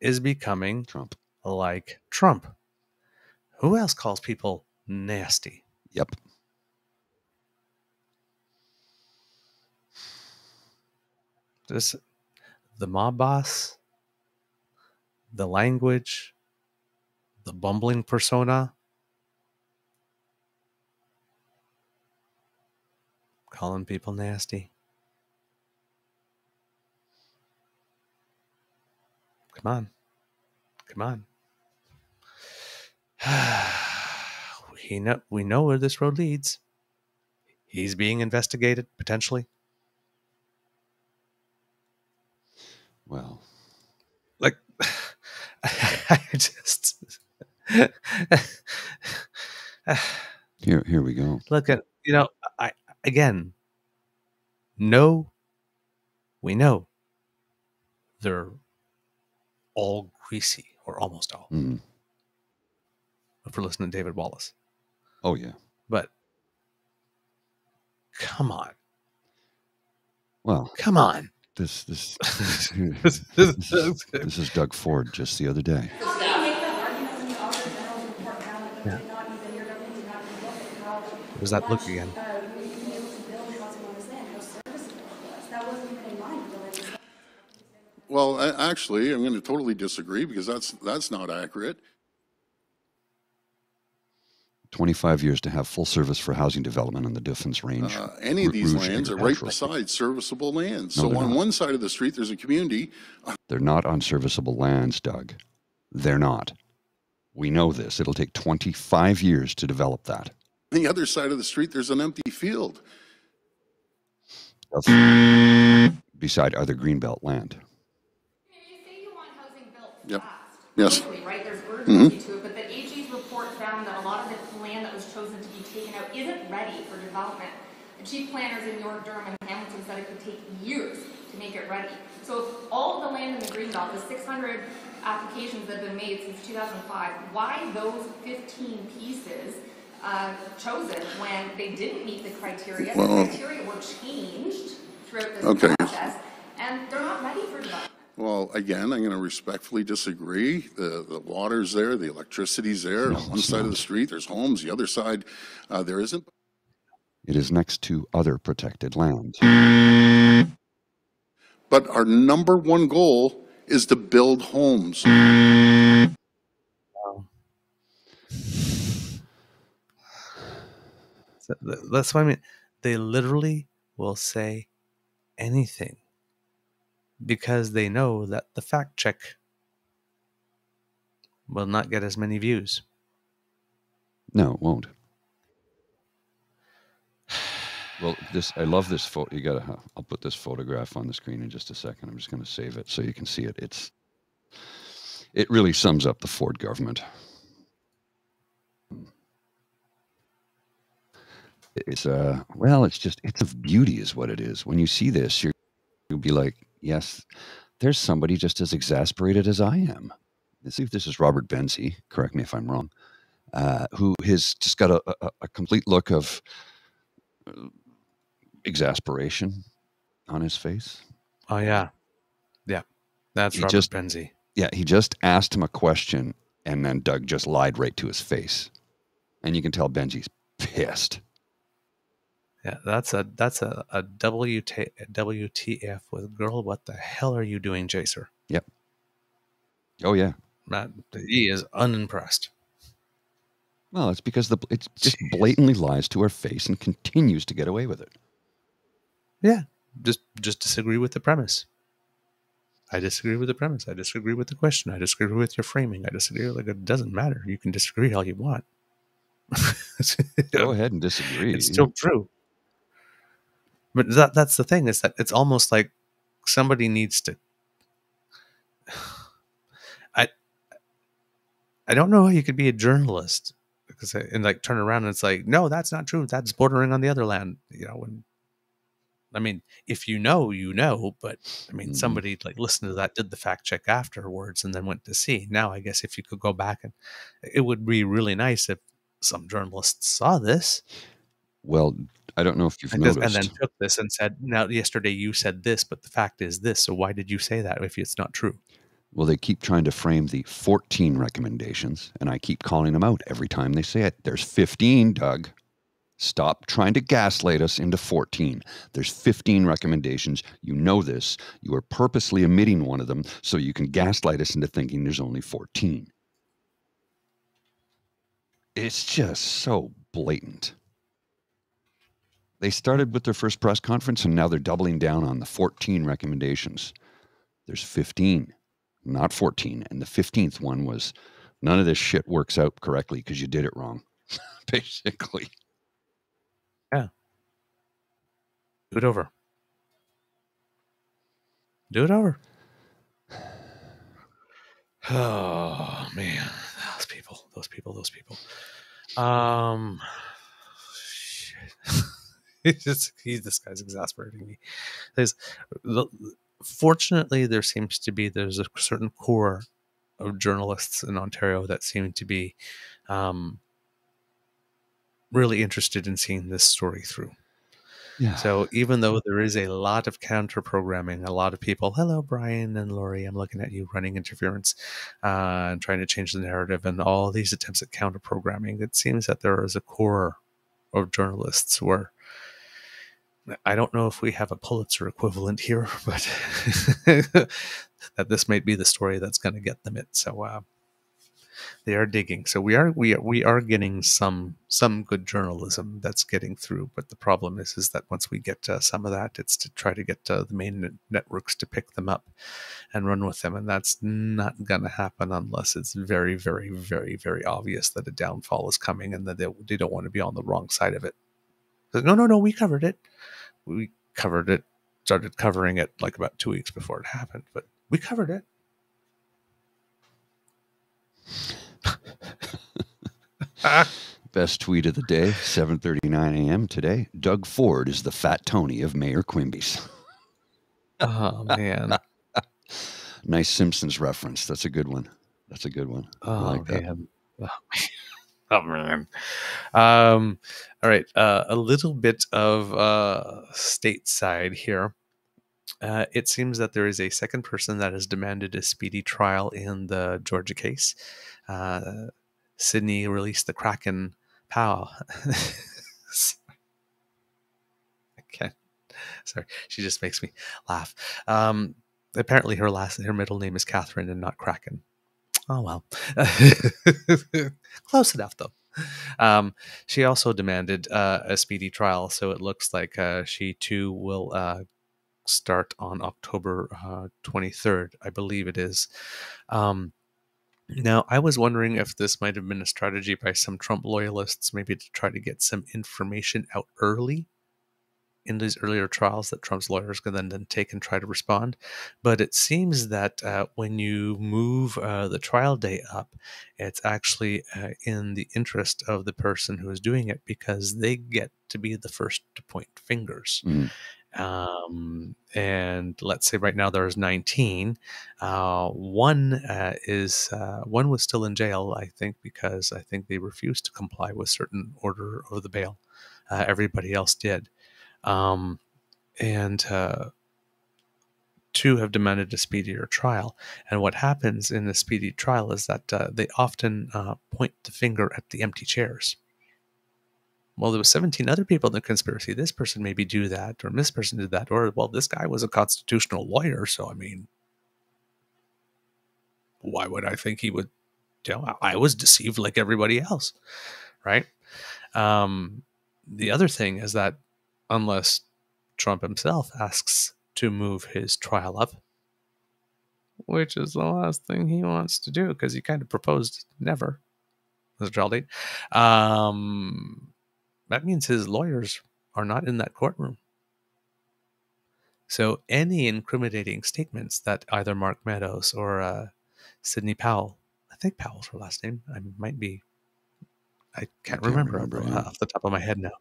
is becoming Trump. like Trump. Who else calls people nasty? Yep. This, the mob boss, the language, the bumbling persona. Calling people nasty. Come on. Come on. [SIGHS] we know we know where this road leads. He's being investigated potentially. Well, [LAUGHS] I just [SIGHS] here here we go. look at you know I again no we know they're all greasy or almost all Mm. if we're listening to David Wallace Oh yeah. but come on Well, come on this this [LAUGHS] This- this, this- is, this is Doug Ford just the other day. Yeah. There's that look again. Well, actually, I'm going to totally disagree because that's, that's not accurate. 25 years to have full service for housing development on the Duffins Range. Uh, any of these Rouge lands are right beside serviceable lands. No, So on not. one side of the street, there's a community. They're not on serviceable lands, Doug. They're not. We know this. It'll take 25 years to develop that. On the other side of the street, there's an empty field. Beside other greenbelt land. You say you want housing built Yep. fast. Yes. quickly, Right, there's urgency to it, but the AG's report found that a lot of the land that was chosen to be taken out isn't ready for development. The chief planners in York, Durham, and Hamilton said it could take years to make it ready. So if all the land in the Greenbelt, the six hundred applications that have been made since two thousand five, why those fifteen pieces uh, chosen when they didn't meet the criteria? The criteria were changed throughout this Okay. process, and they're not ready for development. Well, again, I'm going to respectfully disagree. The, the water's there, the electricity's there. On one side of the street, there's homes. The other side, uh, there isn't. It is next to other protected lands. But our number one goal is to build homes. So that's what I mean. They literally will say anything because they know that the fact check will not get as many views. No, it won't. [SIGHS] Well, this I love this photo. You gotta. I'll put this photograph on the screen in just a second. I'm just going to save it so you can see it. It's. It really sums up the Ford government. It's uh well, it's just it's of beauty is what it is. When you see this, you're you'll be like, yes, there's somebody just as exasperated as I am. Let's see if this is Robert Benzie. Correct me if I'm wrong. Uh, who has just got a, a, a complete look of uh, exasperation on his face. Oh yeah, yeah, that's He Robert just- Benzie. Yeah, he just asked him a question, and then Doug just lied right to his face, and you can tell Benzie's pissed. Yeah, that's a that's a a WT, WTF with girl. What the hell are you doing, Jacer? Yep. Oh yeah. Matt, he is unimpressed. Well, it's because the it just blatantly lies to her face and continues to get away with it. Yeah, just just disagree with the premise. I disagree with the premise. I disagree with the question. I disagree with your framing. I disagree. Like it doesn't matter. You can disagree all you want. [LAUGHS] Go ahead and disagree. It's still true. But that that's the thing is that it's almost like somebody needs to. [SIGHS] I I don't know how you could be a journalist because I, and like turn around and it's like no that's not true that's bordering on the other land you know when I mean if you know you know but I mean Mhm. somebody like listened to that did the fact check afterwards and then went to see now I guess if you could go back and it would be really nice if some journalists saw this well, I don't know if you've and, just- and then took this and said, "Now, yesterday you said this, but the fact is this. So why did you say that if it's not true?" Well, they keep trying to frame the 14 recommendations, and I keep calling them out every time they say it. There's 15, Doug. Stop trying to gaslight us into 14. There's 15 recommendations. You know this. You are purposely omitting one of them so you can gaslight us into thinking there's only 14. It's just so blatant. They started with their first press conference and now they're doubling down on the 14 recommendations. There's 15 not 14. And the 15th one was none of this shit works out correctly because you did it wrong, [LAUGHS] basically. Yeah. Do it over. Do it over. [SIGHS] Oh man, those people, those people, those people. Um, [SIGHS] shit. [LAUGHS] [LAUGHS] It's just he, this guy's exasperating me. There's, the, fortunately, there seems to be there's a certain core of journalists in Ontario that seem to be um, really interested in seeing this story through. Yeah. So even though there is a lot of counter programming, a lot of people, hello, Brian and Lori, I'm looking at you running interference uh, and trying to change the narrative and all these attempts at counter programming, it seems that there is a core of journalists where I don't know if we have a Pulitzer equivalent here, [LAUGHS] but that this might be the story that's going to get them it. So uh, they are digging. So we are we we are getting some some good journalism that's getting through. But the problem is is that once we get uh, some of that, it's to try to get uh, the main networks to pick them up and run with them, and that's not going to happen unless it's very very very very obvious that a downfall is coming and that they, they don't want to be on the wrong side of it. No, no, no, we covered it. We covered it. Started covering it like about two weeks before it happened, but we covered it. [LAUGHS] Best tweet of the day, 7:39 a.m. today. Doug Ford is the fat Tony of Mayor Quimby's. Oh man. [LAUGHS] Nice Simpsons reference. That's a good one. That's a good one. I Oh like that. Oh man. Um, all right. Uh, a little bit of uh, stateside here. Uh, it seems that there is a second person that has demanded a speedy trial in the Georgia case. Uh, Sidney released the Kraken POW. Okay. [LAUGHS] Sorry, she just makes me laugh. Um, apparently, her last her middle name is Katherine and not Kraken. Oh well, [LAUGHS] close enough though. Um, she also demanded uh, a speedy trial, so it looks like uh, she too will uh, start on October uh, 23rd, I believe it is. Um, now, I was wondering if this might have been a strategy by some Trump loyalists, maybe to try to get some information out early in these earlier trials that Trump's lawyers can then, then take and try to respond. But it seems that uh, when you move uh, the trial date up, it's actually uh, in the interest of the person who is doing it because they get to be the first to point fingers. Mm. Um, and let's say right now there's 19. Uh, one uh, is uh, one was still in jail, I think, because I think they refused to comply with certain order of the bail. Uh, everybody else did, um, and uh, two have demanded a speedier trial. And what happens in the speedy trial is that uh, they often uh, point the finger at the empty chairs well, there was 17 other people in the conspiracy. This person maybe do that, or this person did that, or well, this guy was a constitutional lawyer, so I mean, why would I think he would? You know, I was deceived like everybody else, right? Um, the other thing is that unless Trump himself asks to move his trial up, which is the last thing he wants to do because he kind of proposed never as a trial date. Um, that means his lawyers are not in that courtroom. So any incriminating statements that either Mark Meadows or uh, Sidney Powell, I think Powell's her last name, I might be, I can't, can't remember, remember off the top of my head now.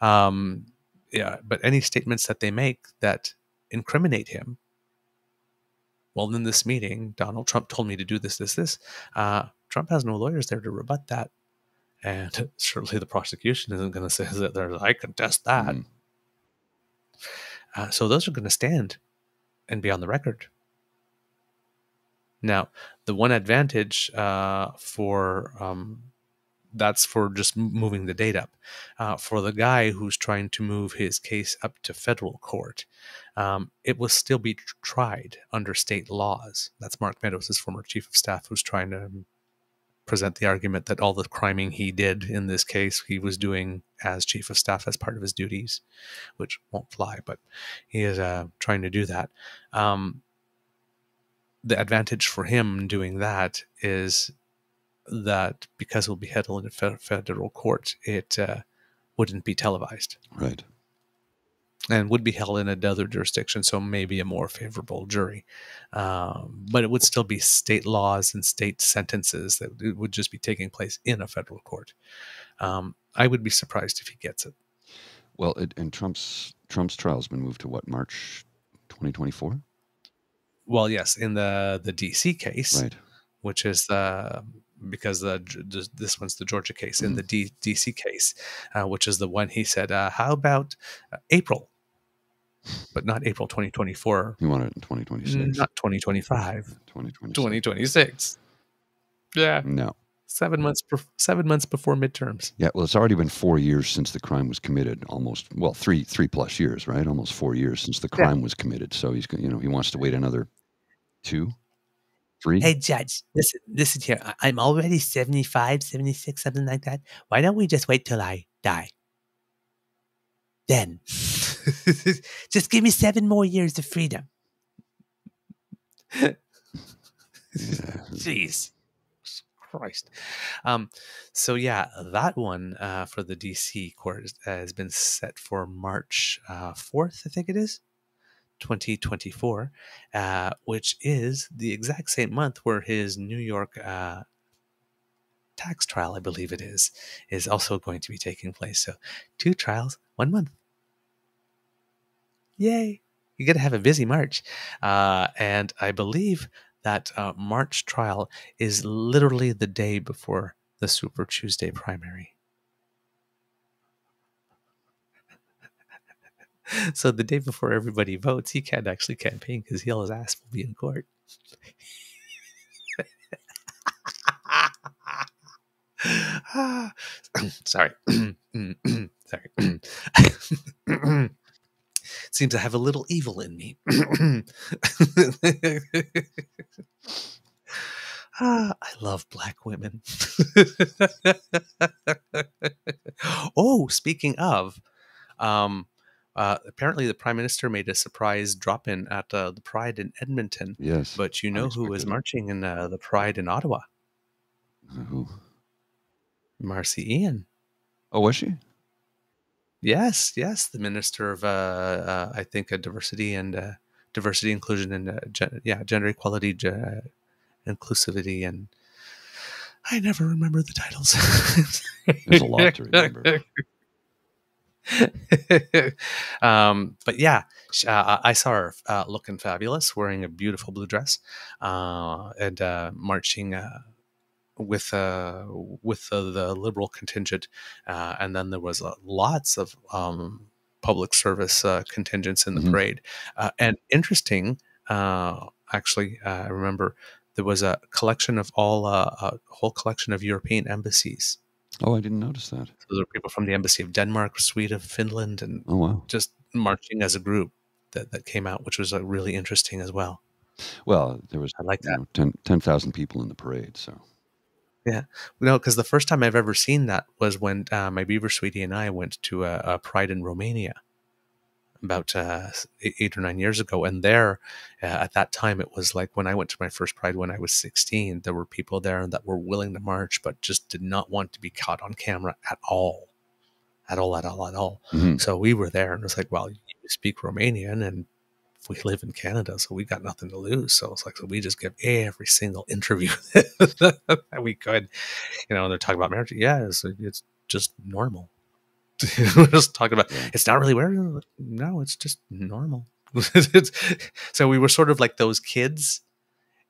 Um, yeah, but any statements that they make that incriminate him. Well, in this meeting, Donald Trump told me to do this, this, this. Uh, Trump has no lawyers there to rebut that. And [LAUGHS] certainly the prosecution isn't going to say that there's, I contest that. Mm. Uh, so those are going to stand and be on the record. Now, the one advantage uh, for um, that's for just moving the date up. Uh, for the guy who's trying to move his case up to federal court, um, it will still be tried under state laws. That's Mark Meadows, his former chief of staff, who's trying to present the argument that all the criming he did in this case he was doing as chief of staff as part of his duties, which won't fly, but he is uh, trying to do that. Um, the advantage for him doing that is that because it will be held in a federal court, it uh, wouldn't be televised. Right and would be held in another jurisdiction, so maybe a more favorable jury. Um, but it would still be state laws and state sentences that it would just be taking place in a federal court. Um, I would be surprised if he gets it. Well, it, and Trump's Trump's trial has been moved to what March 2024. Well, yes, in the the DC case, right. which is the because the this one's the Georgia case. In mm-hmm. the D, DC case, uh, which is the one he said, uh, "How about uh, April but not April 2024. You want it in 2026? Not 2025. 2026. 2026. Yeah. No. Seven months. Seven months before midterms. Yeah. Well, it's already been four years since the crime was committed. Almost. Well, three three plus years, right? Almost four years since the crime yeah. was committed. So he's you know he wants to wait another two, three. Hey, Judge. Listen, listen here. I'm already 75, 76, something like that. Why don't we just wait till I die? Then. [LAUGHS] Just give me seven more years of freedom. Jeez. Christ. Um, so yeah, that one uh, for the DC court uh, has been set for March uh, 4th, I think it is, 2024, uh, which is the exact same month where his New York uh, tax trial, I believe it is, is also going to be taking place. So two trials, one month. Yay! You're going to have a busy March. Uh, and I believe that uh, March trial is literally the day before the Super Tuesday primary. So the day before everybody votes, he can't actually campaign because he'll his ass will be in court. [LAUGHS] Sorry. [CLEARS THROAT] Sorry. [CLEARS THROAT] seems I have a little evil in me. ah, [CLEARS THROAT] I love black women. [LAUGHS] oh, speaking of, um, uh, apparently the prime minister made a surprise drop in at uh, the Pride in Edmonton. Yes. But you know who was marching in uh, the Pride in Ottawa? Who? Marci Ien. Oh, was she? Yes, yes, the minister of uh, uh, I think diversity and uh, diversity, inclusion, and uh, gen- yeah, gender equality, ge- inclusivity, and I never remember the titles. There's a lot to remember. [LAUGHS] [LAUGHS] um, but yeah, uh, I saw her uh, looking fabulous, wearing a beautiful blue dress, uh, and uh, marching uh, with uh, with uh, the liberal contingent, uh, and then there was uh, lots of um, public service uh, contingents in the Mhm. parade. Uh, and interesting, uh, actually, uh, I remember there was a collection of all uh, a whole collection of European embassies. Oh, I didn't notice that. There were people from the embassy of Denmark, Sweden, Finland, and Oh, wow. just marching as a group that, that came out, which was uh, really interesting as well. Well, there was I like that. know, 10 10,000 people in the parade, so Yeah, No, because the first time I've ever seen that was when uh, my beaver sweetie and I went to a, a Pride in Romania about uh, eight or nine years ago. And there, uh, at that time, it was like when I went to my first Pride when I was 16, there were people there that were willing to march, but just did not want to be caught on camera at all. At all, at all, at all. Mhm. So we were there and it was like, well, you speak Romanian and we live in Canada, so we got nothing to lose. So it's like, so we just give every single [LAUGHS] interview [LAUGHS] that we could. You know, and they're talking about marriage. Yeah, it's, it's just normal. [LAUGHS] we're just talking about it's not really weird. No, it's just normal. [LAUGHS] So we were sort of like those kids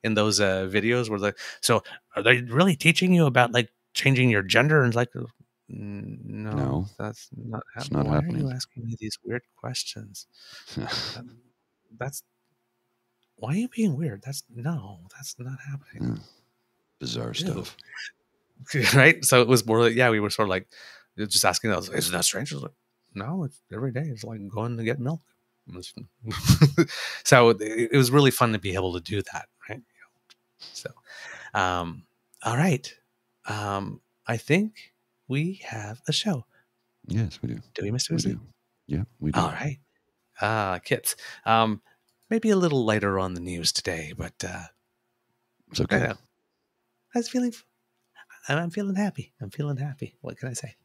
in those uh, videos where like, so are they really teaching you about like changing your gender? And like, "Mm, no, No, that's not happening. not Why are you asking me these weird questions? [LAUGHS] Um, That's why are you being weird? That's no, that's not happening. Yeah. bizarre stuff. right? So it was more like, yeah, we were sort of like just asking us, isn't that strange? I was like, no, it's every day. It's like going to get milk. [LAUGHS] So it, it was really fun to be able to do that, right? So, um, all right. Um, I think we have a show. Yes, we do. Do we, Mr. We do. Yeah, we do. All right. Ah, kits. Um, maybe a little lighter on the news today, but uh, It's okay. yeah. I was feeling, I'm feeling happy. I'm feeling happy. What can I say?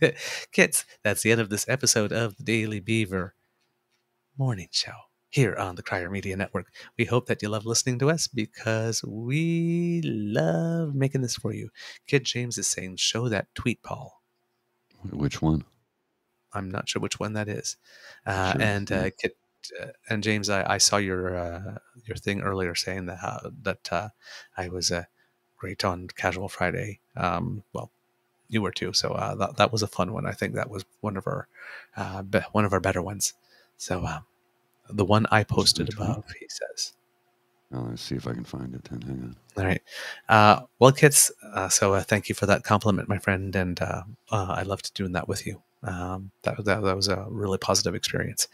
[LAUGHS] Kids, that's the end of this episode of the Daily Beaver Morning Show here on the Crier Media Network. We hope that you love listening to us because we love making this for you. Kid James is saying, show that tweet, Paul. Which one? I'm not sure which one that is. Uh, Sure, and uh, Kit, uh, and James, I, I saw your uh, your thing earlier saying that uh, that uh, I was uh, great on Casual Friday. Um, well, you were too. So uh, that that was a fun one. I think that was one of our uh, be- one of our better ones. So um, the one I posted above, he says. Oh, let's see if I can find it then. Hang on. All right. Uh, well, Kits, uh, so uh, thank you for that compliment, my friend. And uh, uh, I loved doing that with you. Um, that, that, that was a really positive experience.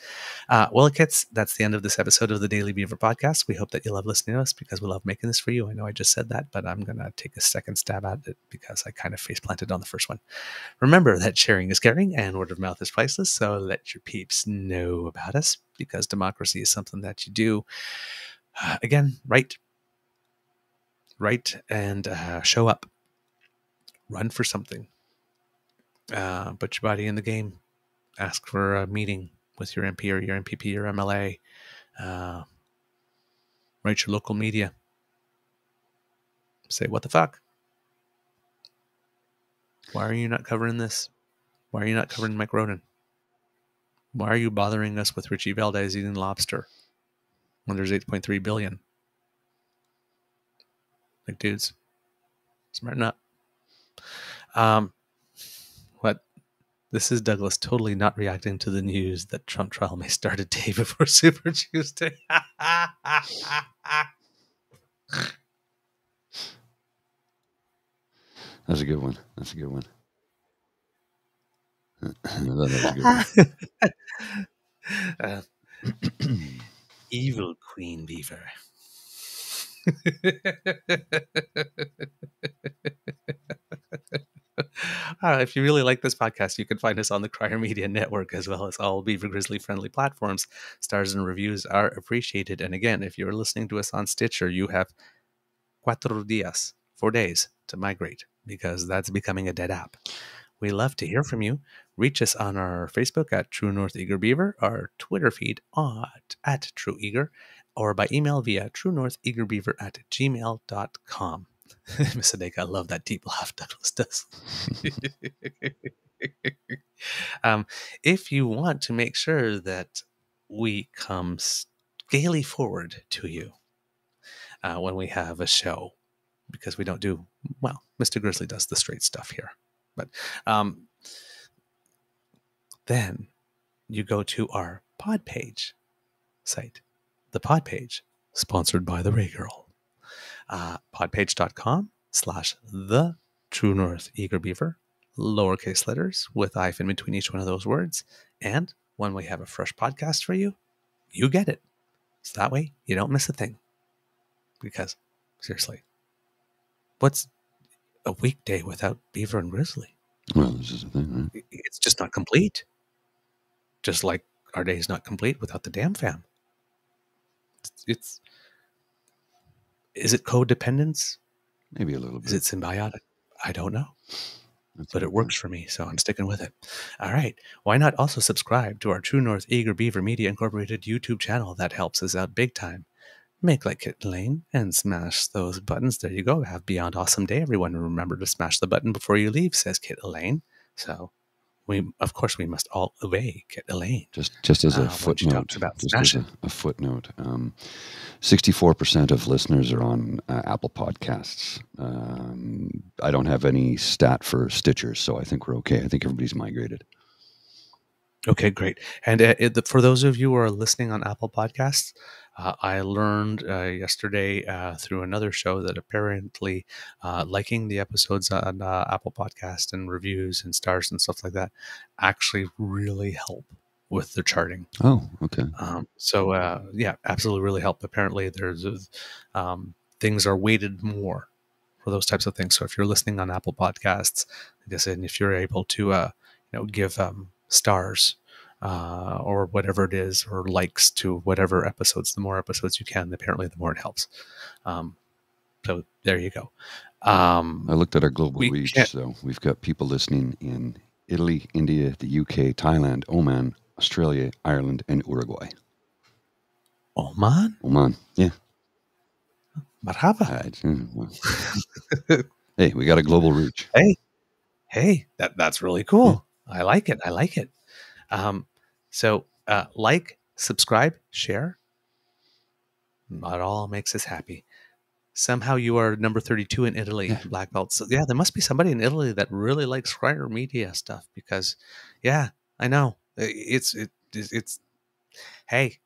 Uh, well, Kits, that's the end of this episode of the Daily Beaver podcast. We hope that you love listening to us because we love making this for you. I know I just said that, but I'm going to take a second stab at it because I kind of face planted on the first one. Remember that sharing is caring and word of mouth is priceless. So let your peeps know about us because democracy is something that you do. Uh, again, right write and uh, show up. Run for something. Uh, put your body in the game. Ask for a meeting with your MP or your MPP or MLA. Uh, write your local media. Say, what the fuck? Why are you not covering this? Why are you not covering Mike Ronan? Why are you bothering us with Rechie Valdez eating lobster when there's 8.3 billion? Like, dudes, smarten up. Um? This is Douglas totally not reacting to the news that Trump trial may start a day [LAUGHS] before Super Tuesday. [LAUGHS] That's a good one. That's a good one. [LAUGHS] that a good one. Uh, [CLEARS THROAT] evil Queen Beaver. [LAUGHS] Uh, if you really like this podcast, you can find us on the Crier Media Network as well as all Beaver Grizzly friendly platforms. Stars and reviews are appreciated. And again, if you're listening to us on Stitcher, you have cuatro días, four days to migrate because that's becoming a dead app. We love to hear from you. Reach us on our Facebook at True North Eager Beaver, our Twitter feed at, at True Eager, or by email via True North Eager Beaver at gmail.com. [LAUGHS] Miss Adeka, I love that deep laugh [LAUGHS] Douglas does. [LAUGHS] um, if you want to make sure that we come gaily forward to you uh, when we have a show, because we don't do, well, Mr. Grizzly does the straight stuff here. But um, then you go to our pod page site, the pod page, sponsored by the Ray Girl uh, podpage.com slash the true north eager beaver lowercase letters with hyphen between each one of those words. And when we have a fresh podcast for you you get it. So that way you don't miss a thing. Because seriously what's a weekday without beaver and grizzly? Well this is the thing right? It's just not complete. Just like our day is not complete without the damn fam. It's, it's is it codependence? maybe a little bit Is it symbiotic? I don't know, That's but it, works for me, so I'm sticking with it. All right. Why not also subscribe to our True North Eager Beaver Media Incorporated YouTube channel? That helps us out big time. Make like Kit Lane and smash those buttons. There you go. Have Beyond Awesome Day, everyone. Remember to smash the button before you leave, says Kit Elaine. So we, of course, we must all obey Kit Elaine. Just, just as Uh, a she footnote, about just as a, a footnote, um, 64% of listeners are on uh, Apple Podcasts. Um, I don't have any stat for Stitcher, so I think we're okay. I think everybody's migrated. Okay, great. And uh, it, for those of you who are listening on Apple Podcasts, uh, I learned uh, yesterday uh, through another show that apparently uh, liking the episodes on uh, Apple Podcast and reviews and stars and stuff like that actually really help with the charting. Oh, okay. Um, so uh, yeah, absolutely really help. Apparently, there's um, things are weighted more for those types of things. So if you're listening on Apple Podcasts, like I said, and if you're able to, uh, you know, give um, stars uh, or whatever it is, or likes to whatever episodes, the more episodes you can, apparently the more it helps. Um, so there you go. Um, I looked at our global reach, so we've got people listening in Italy, India, the UK, Thailand, Oman, Australia, Ireland, and Uruguay. Oman, Oman, yeah. marhaba. [LAUGHS] Hey, we got a global reach. hey that that's really cool i like it i like it um so uh like subscribe share. That all makes us happy. Somehow you are number 32 in italy Yeah. black belt. So yeah there must be somebody in italy that really likes Crier media stuff because yeah i know. It's it, it's it's hey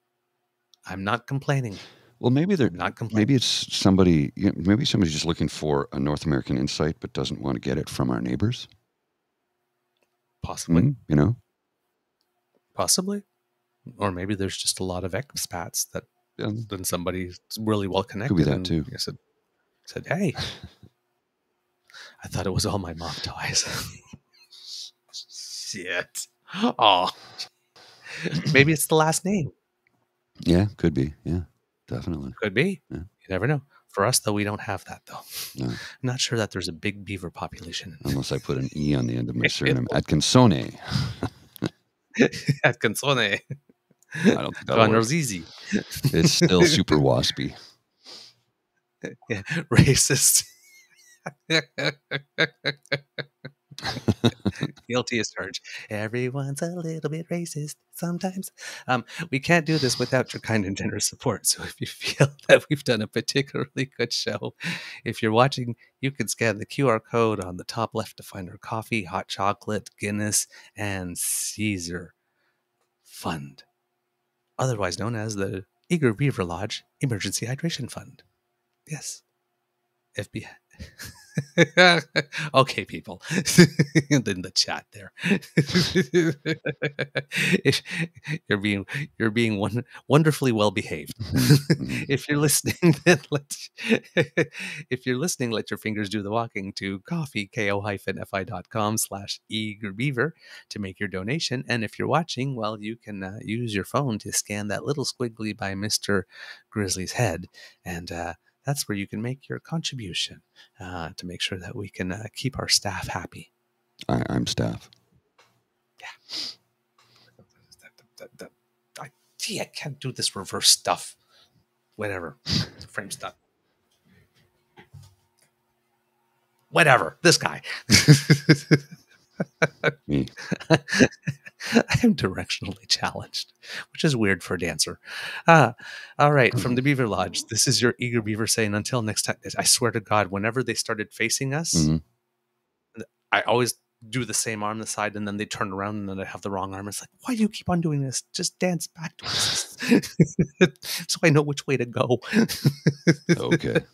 i'm not complaining. Well, maybe they're not complaining. maybe it's somebody. You know, maybe somebody's just looking for a North American insight, but doesn't want to get it from our neighbors. possibly. Mm, you know, possibly or maybe there's just a lot of expats that Yeah, then somebody's really well connected. Could be that and too. I said, said, hey, I thought it was all my mom ties. [LAUGHS] Shit. Oh, maybe it's the last name. yeah, could be. Yeah, definitely. Could be. Yeah. You never know. For us, though, we don't have that, though. No. I'm not sure that there's a big beaver population Unless I put an e on the end of my [LAUGHS] surname, Atkinsone. [LAUGHS] [LAUGHS] at Canzone. I don't think that'll Con work. It's still [LAUGHS] super waspy. Yeah, [LAUGHS] racist. [LAUGHS] Guilty as charged. Everyone's a little bit racist sometimes. Um, we can't do this without your kind and generous support. So if you [LAUGHS] feel that we've done a particularly good show, if you're watching, you can scan the QR code on the top left to find our coffee, hot chocolate, Guinness, and Caesar Fund, otherwise known as the Eager Beaver Lodge Emergency Hydration Fund. Yes. FBI. [LAUGHS] [LAUGHS] okay, people, [LAUGHS] in the chat there, if you're being you're being one, wonderfully well behaved. [LAUGHS] if you're listening, then let if you're listening, let your fingers do the walking to coffee ko-fi.com slash eagerbeaver to make your donation. And if you're watching, well, you can uh, use your phone to scan that little squiggly by Mister Grizzly's head and. Uh, that's where you can make your contribution uh, to make sure that we can uh, keep our staff happy. I, I'm staff. Yeah. I, gee, I can't do this reverse stuff. Whatever. [LAUGHS] Frame stuff. Whatever. This guy. [LAUGHS] Me. [LAUGHS] [LAUGHS] I am directionally challenged, which is weird for a dancer. Uh, all right, from the Beaver Lodge, this is your eager beaver saying, until next time, I swear to God, whenever they started facing us, Mhm. I always do the same arm the side and then they turn around and then I have the wrong arm. It's like, why do you keep on doing this? Just dance back to us [LAUGHS] so I know which way to go. Okay. [LAUGHS]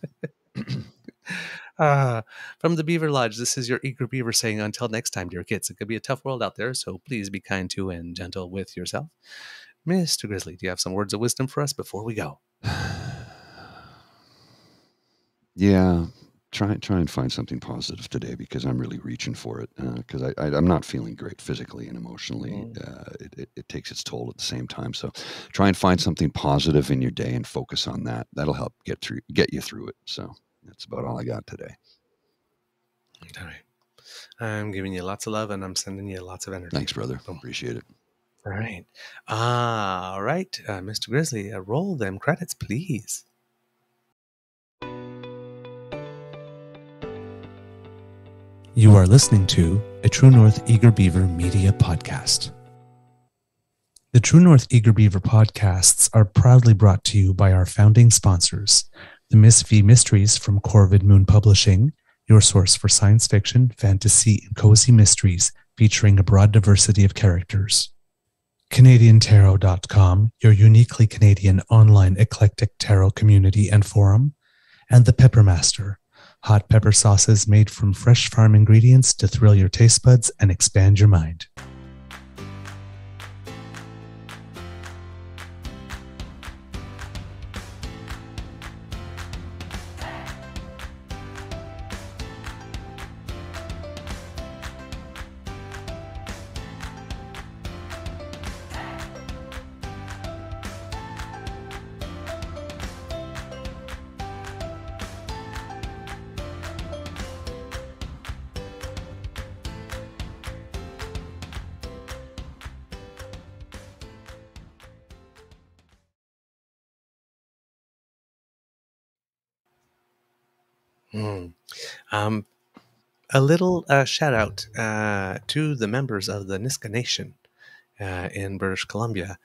[CLEARS THROAT] [CLEARS THROAT] [CLEARS THROAT] Uh, from the Beaver Lodge, this is your eager beaver saying, until next time, dear kids, it could be a tough world out there, so please be kind to and gentle with yourself. Mr. Grizzly, do you have some words of wisdom for us before we go? [SIGHS] Yeah, try try and find something positive today because I'm really reaching for it because I, I I'm not feeling great physically and emotionally. Mm. Uh, it, it it takes its toll at the same time. So try and find something positive in your day and focus on that. That'll help get through get you through it. So that's about all I got today. All right. I'm giving you lots of love and I'm sending you lots of energy. Thanks, brother. Boom. Appreciate it. All right. Ah, all right. Uh, Mr. Grizzly, uh, roll them credits, please. You are listening to a True North Eager Beaver media podcast. The True North Eager Beaver podcasts are proudly brought to you by our founding sponsors, the Miss V Mysteries from Corvid Moon Publishing, your source for science fiction, fantasy, and cozy mysteries featuring a broad diversity of characters. CanadianTarot.com, your uniquely Canadian online eclectic tarot community and forum, and The Peppermaster, hot pepper sauces made from fresh farm ingredients to thrill your taste buds and expand your mind. Mm. Um, a little uh, shout out uh, to the members of the Nisga'a Nation uh, in British Columbia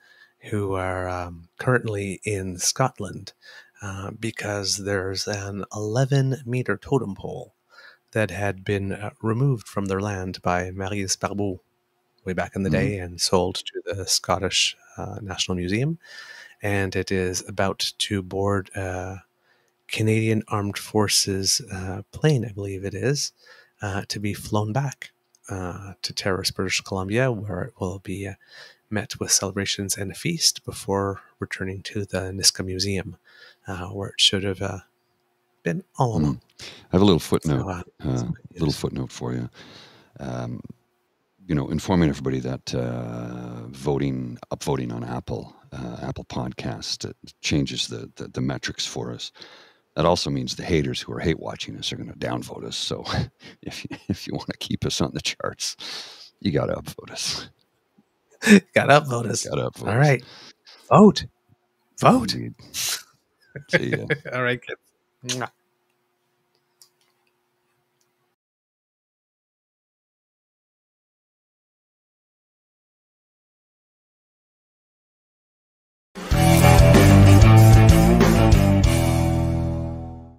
who are um, currently in Scotland uh, because there's an 11 meter totem pole that had been uh, removed from their land by Marius Barbeau way back in the day and sold to the Scottish uh, National Museum. And it is about to board a Canadian Armed Forces uh, plane, I believe it is, uh, to be flown back uh, to Terrace, British Columbia, where it will be uh, met with celebrations and a feast before returning to the Nisga'a Museum, uh, where it should have uh, been all Mm. I have a little footnote. so, little footnote for you. Um, you know, informing everybody that uh, voting, upvoting on Apple, uh, Apple Podcast changes the, the the metrics for us. That also means the haters who are hate watching us are going to downvote us. So, [LAUGHS] if you, if you want to keep us on the charts, you got to upvote us. [LAUGHS] Got to upvote us. Got to upvote. All right. Vote. Vote. See ya. [LAUGHS] All right, kids.